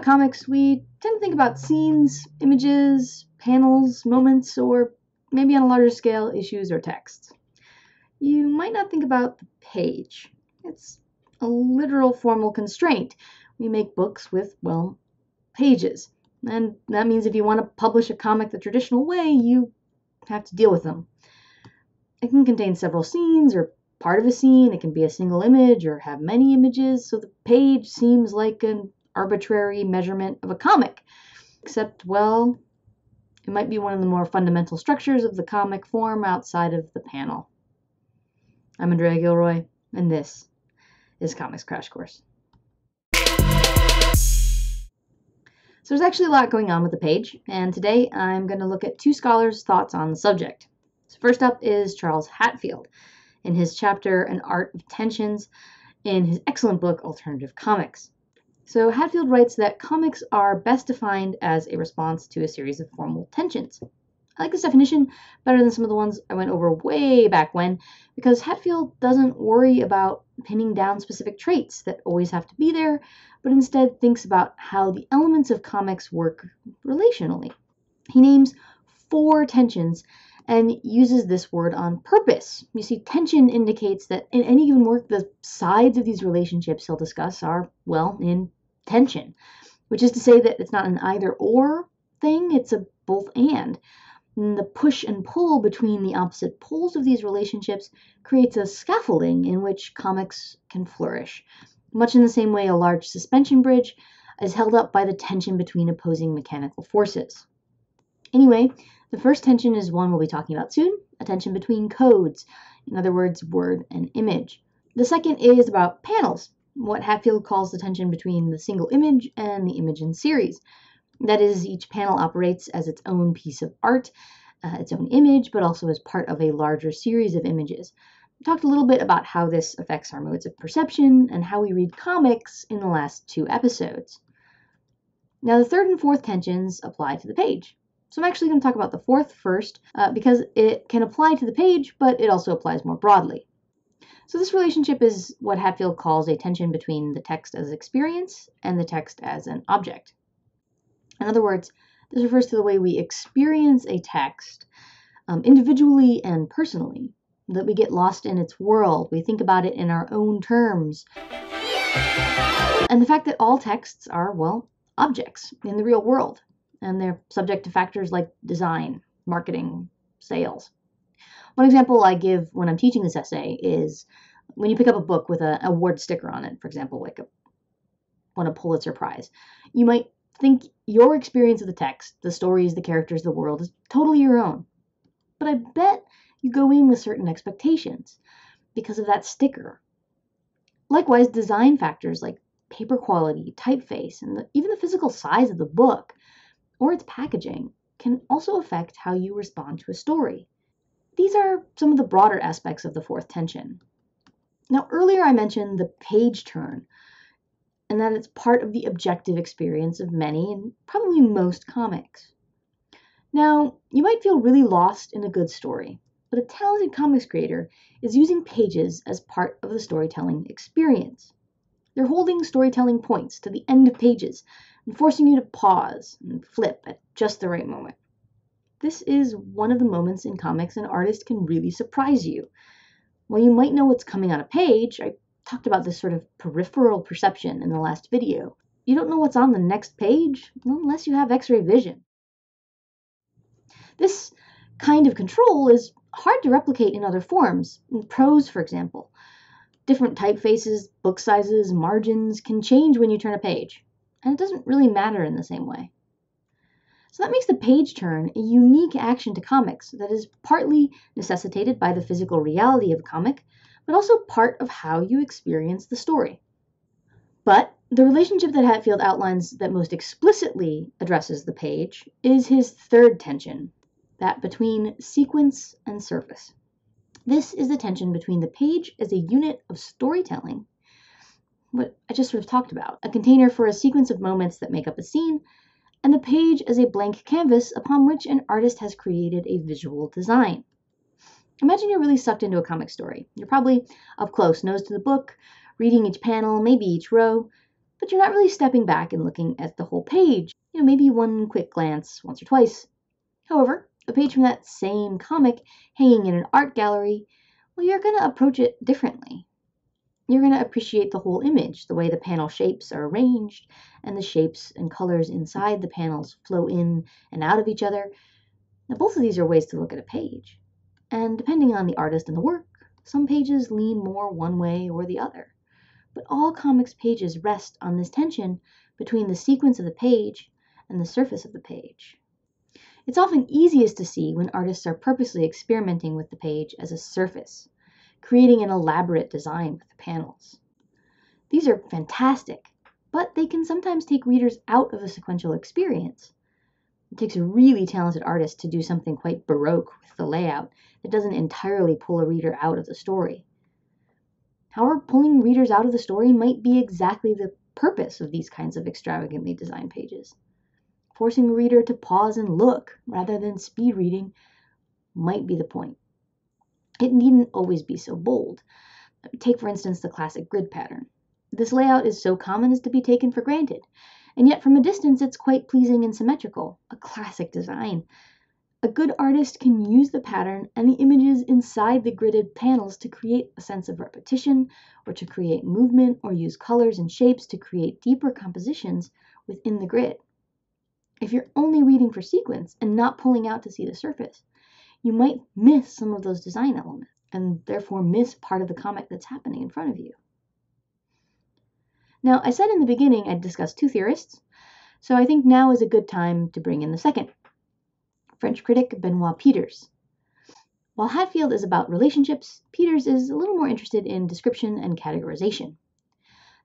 about comics, we tend to think about scenes, images, panels, moments, or maybe on a larger scale, issues or texts. You might not think about the page. It's a literal formal constraint. We make books with, well, pages. And that means if you want to publish a comic the traditional way, you have to deal with them. It can contain several scenes or part of a scene, it can be a single image or have many images, so the page seems like an arbitrary measurement of a comic. Except, well, it might be one of the more fundamental structures of the comic form outside of the panel. I'm Andrea Gilroy, and this is Comics Crash Course. So there's actually a lot going on with the page, and today I'm going to look at two scholars' thoughts on the subject. So first up is Charles Hatfield in his chapter An Art of Tensions in his excellent book Alternative Comics. So Hatfield writes that comics are best defined as a response to a series of formal tensions. I like this definition better than some of the ones I went over way back when because Hatfield doesn't worry about pinning down specific traits that always have to be there, but instead thinks about how the elements of comics work relationally. He names four tensions and uses this word on purpose. You see, tension indicates that in any given work, the sides of these relationships he'll discuss are, well, in tension, which is to say that it's not an either or thing, it's a both and. and. the push and pull between the opposite poles of these relationships creates a scaffolding in which comics can flourish, much in the same way a large suspension bridge is held up by the tension between opposing mechanical forces. Anyway, the first tension is one we'll be talking about soon a tension between codes, in other words, word and image. The second is about panels, what Hatfield calls the tension between the single image and the image in series. That is, each panel operates as its own piece of art, uh, its own image, but also as part of a larger series of images. We talked a little bit about how this affects our modes of perception and how we read comics in the last two episodes. Now, the third and fourth tensions apply to the page. So I'm actually going to talk about the fourth first uh, because it can apply to the page, but it also applies more broadly. So this relationship is what Hatfield calls a tension between the text as experience and the text as an object. In other words, this refers to the way we experience a text um, individually and personally, that we get lost in its world, we think about it in our own terms. And the fact that all texts are, well, objects in the real world, and they're subject to factors like design, marketing, sales. One example I give when I'm teaching this essay is when you pick up a book with an award sticker on it, for example, like a won a Pulitzer Prize, you might think your experience of the text, the stories, the characters, the world is totally your own. But I bet you go in with certain expectations because of that sticker. Likewise, design factors like paper quality, typeface, and the, even the physical size of the book or its packaging can also affect how you respond to a story. These are some of the broader aspects of the fourth tension. Now, earlier I mentioned the page turn, and that it's part of the objective experience of many and probably most comics. Now, you might feel really lost in a good story, but a talented comics creator is using pages as part of the storytelling experience. They're holding storytelling points to the end of pages and forcing you to pause and flip at just the right moment. This is one of the moments in comics an artist can really surprise you. While you might know what's coming on a page, I talked about this sort of peripheral perception in the last video. You don't know what's on the next page unless you have x ray vision. This kind of control is hard to replicate in other forms, in prose, for example. Different typefaces, book sizes, margins can change when you turn a page, and it doesn't really matter in the same way. So that makes the page turn a unique action to comics that is partly necessitated by the physical reality of a comic, but also part of how you experience the story. But the relationship that Hatfield outlines that most explicitly addresses the page is his third tension, that between sequence and surface. This is the tension between the page as a unit of storytelling, what I just sort of talked about, a container for a sequence of moments that make up a scene, and the page as a blank canvas upon which an artist has created a visual design. Imagine you're really sucked into a comic story. You're probably up close, nose to the book, reading each panel, maybe each row, but you're not really stepping back and looking at the whole page. You know, maybe one quick glance once or twice. However, a page from that same comic hanging in an art gallery, well, you're going to approach it differently. You're going to appreciate the whole image, the way the panel shapes are arranged, and the shapes and colors inside the panels flow in and out of each other. Now, both of these are ways to look at a page. And depending on the artist and the work, some pages lean more one way or the other. But all comics pages rest on this tension between the sequence of the page and the surface of the page. It's often easiest to see when artists are purposely experimenting with the page as a surface, creating an elaborate design with the panels. These are fantastic, but they can sometimes take readers out of the sequential experience. It takes a really talented artist to do something quite baroque with the layout that doesn't entirely pull a reader out of the story. However, pulling readers out of the story might be exactly the purpose of these kinds of extravagantly designed pages. Forcing a reader to pause and look rather than speed reading might be the point. It needn't always be so bold. Take, for instance, the classic grid pattern. This layout is so common as to be taken for granted, and yet from a distance it's quite pleasing and symmetrical, a classic design. A good artist can use the pattern and the images inside the gridded panels to create a sense of repetition, or to create movement, or use colors and shapes to create deeper compositions within the grid. If you're only reading for sequence and not pulling out to see the surface, you might miss some of those design elements and therefore miss part of the comic that's happening in front of you. Now, I said in the beginning I'd discuss two theorists, so I think now is a good time to bring in the second. French critic Benoit Peeters. While Hatfield is about relationships, Peeters is a little more interested in description and categorization.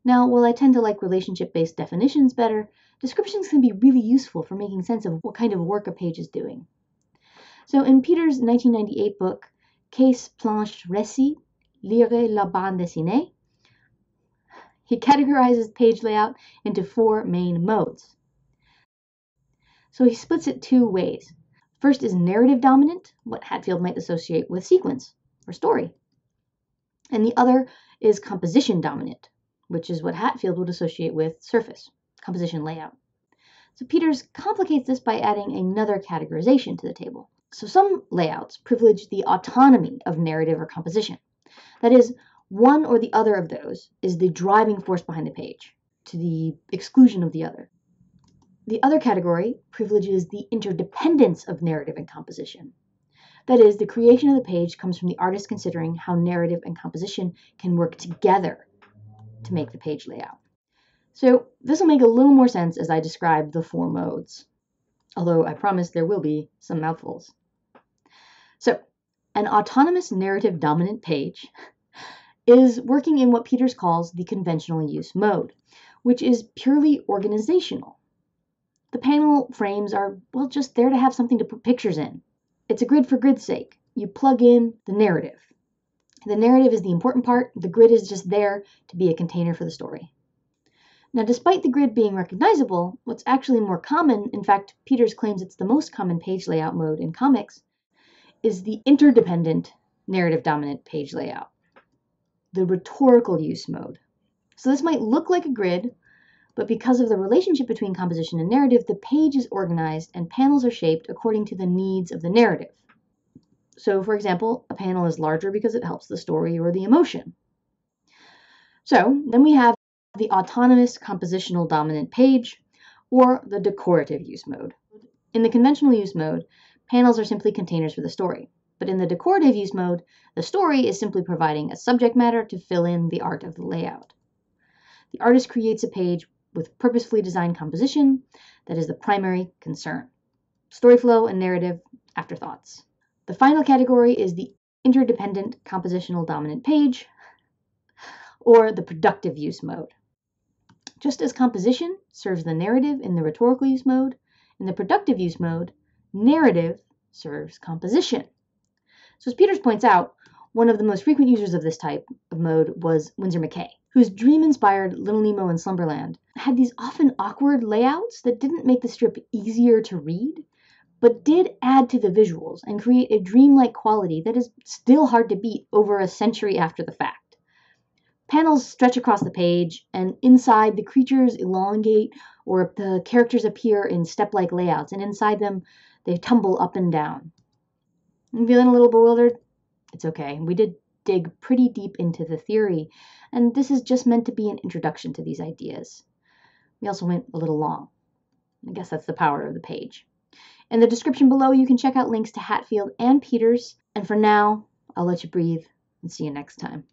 Now, while I tend to like relationship based definitions better, descriptions can be really useful for making sense of what kind of work a page is doing. So, in Peeters' 1998 book, Case Planche Récit, Lire la bande dessinée, he categorizes page layout into four main modes. So he splits it two ways. First is narrative dominant, what Hatfield might associate with sequence or story. And the other is composition dominant, which is what Hatfield would associate with surface, composition layout. So Peeters complicates this by adding another categorization to the table. So some layouts privilege the autonomy of narrative or composition. That is, one or the other of those is the driving force behind the page, to the exclusion of the other. The other category privileges the interdependence of narrative and composition. That is, the creation of the page comes from the artist considering how narrative and composition can work together to make the page layout. So this will make a little more sense as I describe the four modes, although I promise there will be some mouthfuls. So, an autonomous narrative dominant page is working in what Peeters calls the conventional use mode, which is purely organizational. The panel frames are, well, just there to have something to put pictures in. It's a grid for grid's sake. You plug in the narrative. The narrative is the important part, the grid is just there to be a container for the story. Now, despite the grid being recognizable, what's actually more common, in fact, Peeters claims it's the most common page layout mode in comics, is the interdependent narrative dominant page layout, the rhetorical use mode. So this might look like a grid, but because of the relationship between composition and narrative, the page is organized and panels are shaped according to the needs of the narrative. So, for example, a panel is larger because it helps the story or the emotion. So, then we have the autonomous compositional dominant page or the decorative use mode. In the conventional use mode, panels are simply containers for the story. But in the decorative use mode, the story is simply providing a subject matter to fill in the art of the layout. The artist creates a page with purposefully designed composition that is the primary concern. Story flow and narrative afterthoughts. The final category is the interdependent compositional dominant page or the productive use mode. Just as composition serves the narrative in the rhetorical use mode, in the productive use mode, narrative serves composition. So as Peeters points out, one of the most frequent users of this type of mode was Winsor McCay, whose dream-inspired Little Nemo in Slumberland had these often awkward layouts that didn't make the strip easier to read, but did add to the visuals and create a dreamlike quality that is still hard to beat over a century after the fact. Panels stretch across the page, and inside the creatures elongate or the characters appear in step like layouts, and inside them they tumble up and down. I'm feeling a little bewildered? It's okay. We did dig pretty deep into the theory, and this is just meant to be an introduction to these ideas. We also went a little long. I guess that's the power of the page. In the description below, you can check out links to Hatfield and Peeters. And for now, I'll let you breathe and see you next time.